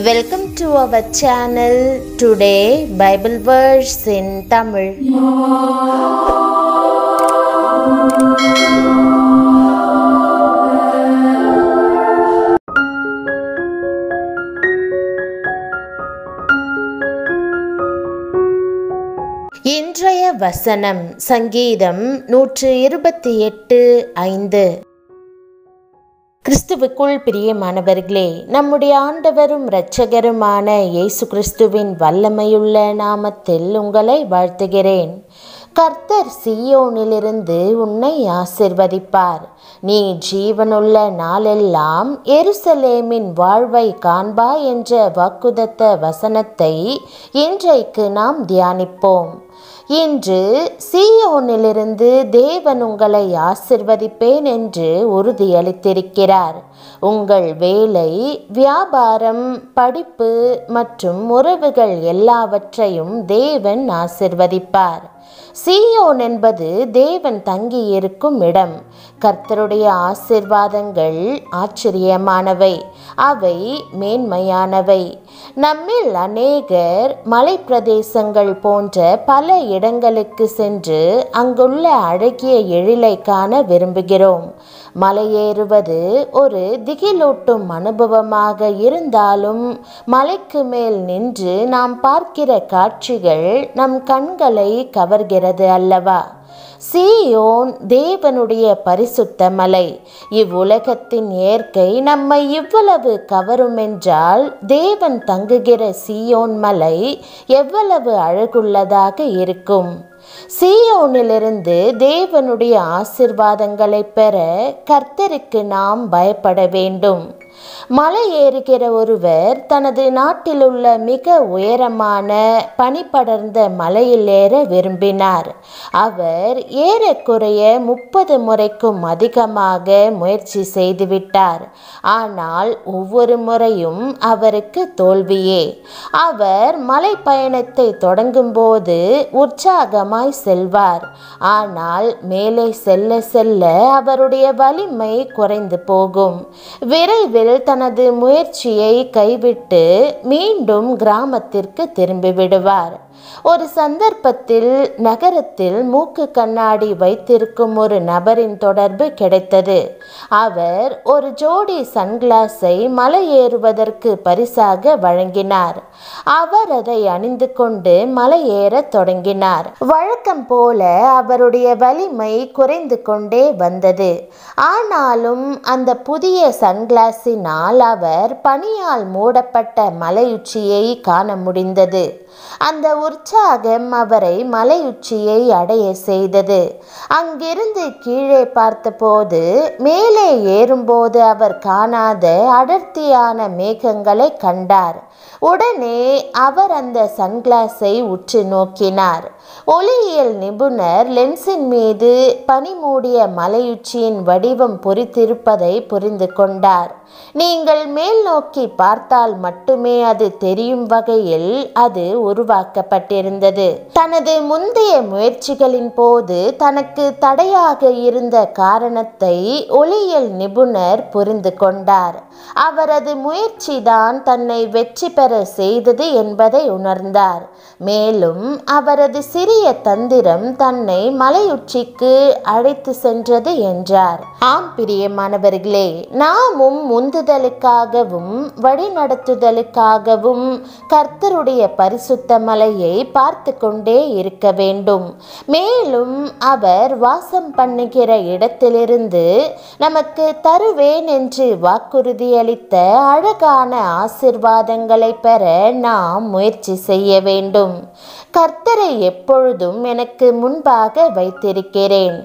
Welcome to our channel today Bible verse in Tamil இன்றைய வசனம் சங்கீதம் நூற்று இருபத்தி எட்டு ஐந்து கிறிஸ்துவுக்குள் பிரியமானவர்களே நம்முடைய ஆண்டவரும் இரட்சகருமான இயேசு கிறிஸ்துவின் வல்லமையுள்ள நாமத்தில் உங்களை வாழ்த்துகிறேன். கர்த்தர் சியோனிலிருந்து உன்னை ஆசிர்வதிப்பார். நீ ஜீவனுள்ள நாளெல்லாம் எருசலேமின் வாழ்வை காண்பா என்ற வாக்குதத்த வசனத்தை இன்றைக்கு நாம் தியானிப்போம். இன்று சீயோனிலிருந்து தேவன் உங்களை ஆசிர்வதிப்பேன் என்று உறுதியளித்திருக்கிறார். உங்கள் வேலை வியாபாரம் படிப்பு மற்றும் உறவுகள் எல்லாவற்றையும் தேவன் ஆசிர்வதிப்பார். சீயோன் என்பது தேவன் தங்கி இருக்கும் இடம். கர்த்தருடைய ஆசிர்வாதங்கள் ஆச்சரியமானவை அவை மேன்மையானவை. நம்மில் அநேகர் மலை பிரதேசங்கள் போன்ற பல இடங்களுக்கு சென்று அங்குள்ள அழகிய எழிலை காண விரும்புகிறோம். மலையேறுவது ஒரு திகிலூட்டும் அனுபவமாக இருந்தாலும் மலைக்கு மேல் நின்று நாம் பார்க்கிற காட்சிகள் நம் கண்களை கவர்கிறது அல்லவா? சீயோன் தேவனுடைய பரிசுத்த மலை. இவ்வுலகத்தின் இயற்கை நம்மை இவ்வளவு கவரும் என்றால் தேவன் தங்குகிற சீயோன் மலை எவ்வளவு அழகுள்ளதாக இருக்கும். சீயோனிலிருந்து தேவனுடைய ஆசிர்வாதங்களை பெற கர்த்தருக்கு நாம் பயப்பட வேண்டும். மலை ஏறுகிற ஒருவர் தனது நாட்டில் உள்ள மிக உயரமான பனிப்படர்ந்த மலையில் ஏற விரும்பினார். அவர் ஏறக்குறைய முப்பது முறைக்கும் அதிகமாக முயற்சி செய்துவிட்டார். ஆனால் ஒவ்வொரு முறையும் அவருக்கு தோல்வியே. அவர் மலை பயணத்தை தொடங்கும்போது உற்சாகமாய் செல்வார். ஆனால் மேலே செல்ல செல்ல அவருடைய வலிமை குறைந்து போகும். விரைவில் தனது முயற்சியை கைவிட்டு மீண்டும் கிராமத்திற்கு திரும்பிவிடுவார் ஒரு சந்தர்ப்பத்தில் நகரத்தில் மூக்கு கண்ணாடி வைத்திருக்கும் ஒரு நபரின் தொடர்பு கிடைத்தது. அவர் ஒரு ஜோடி சன்கிளாஸை மலை ஏறுவதற்கு பரிசாக வழங்கினார். அவர் அதை அணிந்து கொண்டு மலை ஏறத் தொடங்கினார். வழக்கம் போல அவருடைய வலிமை குறைந்து கொண்டே வந்தது. ஆனாலும் அந்த புதிய சன்கிளாஸினால் அவர் பனியால் மூடப்பட்ட மலையுச்சியை காண முடிந்தது. அந்த உற்சாகம் அவரை மலையுச்சியை அடைய செய்தது. அங்கிருந்து கீழே பார்த்தபோது மேலே ஏறும்போது அவர் காணாத அடர்த்தியான மேகங்களை கண்டார். உடனே அவர் அந்த சன்கிளாஸை உற்று நோக்கினார். ஒளியியல் நிபுணர் லென்ஸின் மீது பனிமூடிய மலையுச்சியின் வடிவம் பொறித்திருப்பதை புரிந்து கொண்டார். நீங்கள் மேல் நோக்கி பார்த்தால் மட்டுமே அது தெரியும் வகையில் அது உருவாக்கப்பட்டிருந்தது தனது முந்தைய முயற்சிகளின் போது தனக்கு தடையாக இருந்த காரணத்தை ஒளியியல் நிபுணர் புரிந்து கொண்டார். அவரது முயற்சிதான் தன்னை வெற்றி பெற செய்தது என்பதை உணர்ந்தார். மேலும் அவரது சிறிய தந்திரம் தன்னை மலையுச்சிக்கு அழைத்து சென்றது என்றார். ஆம் பிரியமானவர்களே நாமும் உந்துதலுக்காகவும் வழிநடத்துதலுக்காகவும் கர்த்தருடைய பரிசுத்த மலையை பார்த்து கொண்டே இருக்க வேண்டும். மேலும் அவர் வாசம் பண்ணுகிற இடத்திலிருந்து நமக்கு தருவேன் என்று வாக்குறுதியளித்த அழகான ஆசிர்வாதங்களை பெற நாம் முயற்சி செய்ய வேண்டும். கர்த்தரை எப்பொழுதும் எனக்கு முன்பாக வைத்திருக்கிறேன்.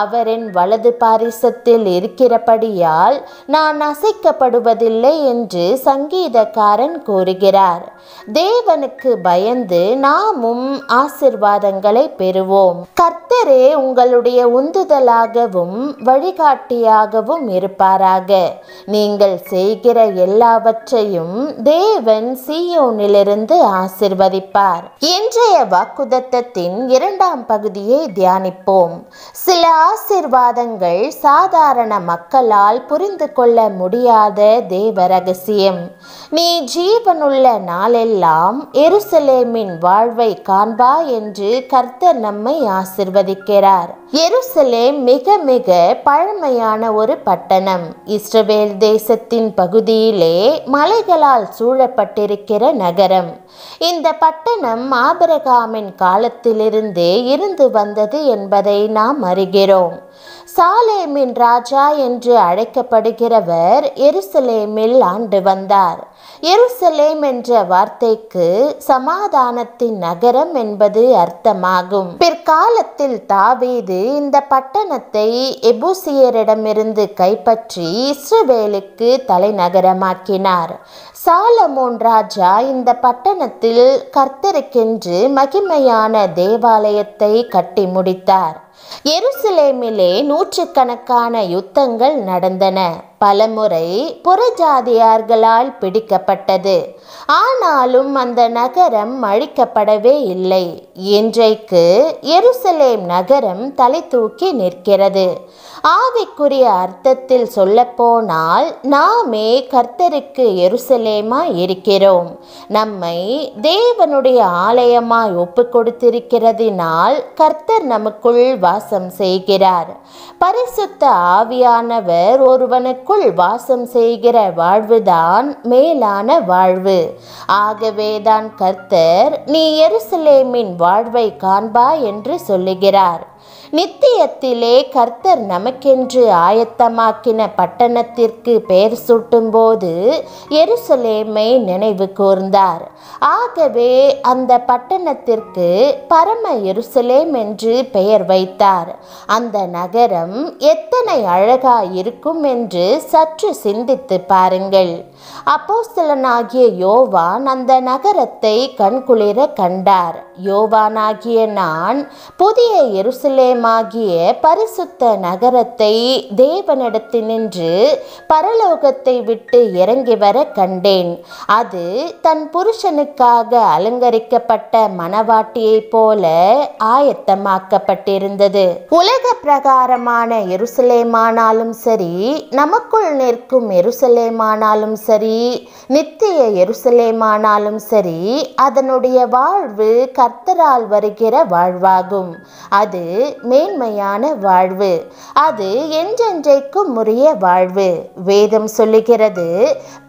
அவரின் வலது பாரிசத்தில் இருக்கிறபடியால் நான் அசைக்கப்படுவதில்லை என்று சங்கீதக்காரன் கூறுகிறார். தேவனுக்கு பயந்து நாமும் ஆசிர்வாதங்களை பெறுவோம். கர்த்தரே உங்களுடைய உந்துதலாகவும் வழிகாட்டியாகவும் இருப்பாராக. நீங்கள் செய்கிற எல்லாவற்றையும் தேவன் சியோனிலிருந்து ஆசிர்வதிப்பார். இன்றைய வாக்குதத்தத்தின் இரண்டாம் பகுதியை தியானிப்போம். சில ஆசிர்வாதங்கள் சாதாரண மக்களால் புரிந்து கொள்ள முடியாத தேவ ரகசியம். நீ ஜீவனுள்ள நாளெல்லாம் எருசலேமின் வாழ்வை காண்பா என்று கர்த்தர் நம்மை ஆசிர்வதிக்கிறார். எருசலேம் மிக மிக பழமையான ஒரு பட்டணம். இஸ்ரவேல் தேசத்தின் பகுதியிலே மலைகளால் சூழப்பட்டிருக்கிற நகரம். இந்த பட்டணம் ஆபரகாமின் காலத்திலிருந்தே இருந்து வந்தது என்பதை நாம் அறிகிறோம். சாலேமின் ராஜா என்று அழைக்கப்படுகிறவர் எருசலேமில் ஆண்டு வந்தார். எருசலேம் என்ற வார்த்தைக்கு சமாதானத்தின் நகரம் என்பது அர்த்தமாகும். பிற்காலத்தில் தாவீது இந்த பட்டணத்தை எபூசியரிடமிருந்து கைப்பற்றி இஸ்ரவேலுக்கு தலைநகரமாக்கினார். சாலமோன் ராஜா இந்த பட்டணத்தில் கர்த்தருக்கென்று மகிமையான தேவாலயத்தை கட்டி முடித்தார். எருசலேமிலே நூற்றுக்கணக்கான யுத்தங்கள் நடந்தன. பலமுறை புறஜாதியார்களால் பிடிக்கப்பட்டது. ஆனாலும் அந்த நகரம் அழிக்கப்படவே இல்லை. இன்றைக்கு எருசலேம் நகரம் தலை தூக்கி நிற்கிறது. ஆவிக்குரிய அர்த்தத்தில் சொல்லப்போனால் நாமே கர்த்தருக்கு எருசலேமாய் இருக்கிறோம். நம்மை தேவனுடைய ஆலயமாய் ஒப்பு கொடுத்திருக்கிறதினால் கர்த்தர் நமக்குள் வாசம் செய்கிறார். பரிசுத்த ஆவியானவர் ஒருவனுக்குள் வாசம் செய்கிற வாழ்வுதான் மேலான வாழ்வு. ஆகவேதான் கர்த்தர் நீ எருசலேமின் வாழ்வை காண்பா என்று சொல்லுகிறார். நித்தியத்திலே கர்த்தர் நமக்கென்று ஆயத்தமாக்கின பட்டணத்திற்கு பெயர் சூட்டும்போது எருசலேமை நினைவு கூர்ந்தார். ஆகவே அந்த பட்டணத்திற்கு பரம எருசலேம் என்று பெயர் வைத்தார். அந்த நகரம் எத்தனை அழகா இருக்கும் என்று சற்று சிந்தித்து பாருங்கள். அப்போஸ்தலனாகிய யோவான் அந்த நகரத்தை கண்குளிர கண்டார். யோவானாகிய நான் புதிய எருசலேமாகிய பரிசுத்த நகரத்தை தேவனிடத்தினின்று பரலோகத்தை விட்டு இறங்கி வர கண்டேன். அது தன் புருஷனுக்காக அலங்கரிக்கப்பட்ட மணவாட்டியைப் போல ஆயத்தமாக்கப்பட்டிருந்தது. உலக பிரகாரமான எருசலேமானாலும் சரி நமக்குள் நிற்கும் எருசலேமானாலும் சரி சரி நித்திய எருசலேமானாலும் சரி அதனுடைய வாழ்வு கர்த்தரால் வருகிற வாழ்வாகும். அது மேன்மையான வாழ்வு. அது என்றென்றைக்கும் உரிய வாழ்வு. வேதம் சொல்லுகிறது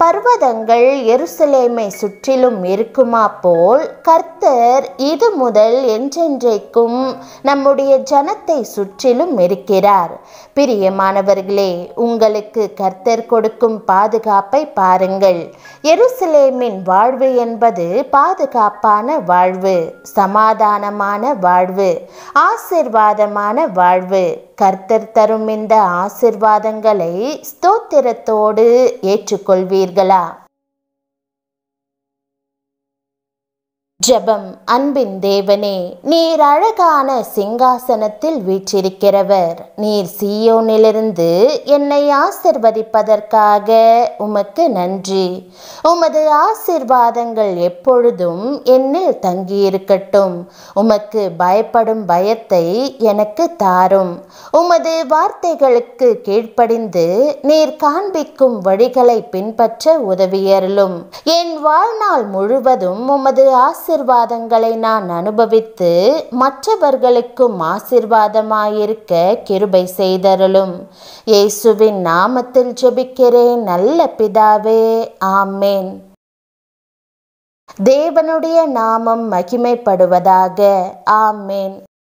பர்வதங்கள் எருசலேமை சுற்றிலும் இருக்குமா போல் கர்த்தர் இது முதல் என்றென்றைக்கும் நம்முடைய ஜனத்தை சுற்றிலும் இருக்கிறார். பிரியமானவர்களே உங்களுக்கு கர்த்தர் கொடுக்கும் பாதுகாப்பை பாரு பாருங்கள் எருசலேமின் வாழ்வு என்பது பாதுகாப்பான வாழ்வு சமாதானமான வாழ்வு ஆசிர்வாதமான வாழ்வு. கர்த்தர் தரும் இந்த ஆசிர்வாதங்களை ஸ்தோத்திரத்தோடு ஏற்றுக்கொள்வீர்களா? ஜெபம் அன்பின் தேவனே நீர் அழகான சிங்காசனத்தில் வீற்றிருக்கிறவர். நீர் சியோனிலிருந்து என்னை ஆசிர்வதிப்பதற்காக உமக்கு நன்றி. உமது ஆசிர்வாதங்கள் எப்பொழுதும் என்னில் தங்கியிருக்கட்டும். உமக்கு பயப்படும் பயத்தை எனக்கு தாரும். உமது வார்த்தைகளுக்கு கீழ்ப்படிந்து நீர் காண்பிக்கும் வழிகளை பின்பற்ற உதவியருளும். என் வாழ்நாள் முழுவதும் உமது ஆசிர்வாதங்களை நான் அனுபவித்து மற்றவர்களுக்கும் ஆசிர்வாதமாயிருக்க கிருபை செய்தருளும். இயேசுவின் நாமத்தில் ஜெபிக்கிறேன் நல்ல பிதாவே ஆமேன். தேவனுடைய நாமம் மகிமைப்படுவதாக ஆமேன்.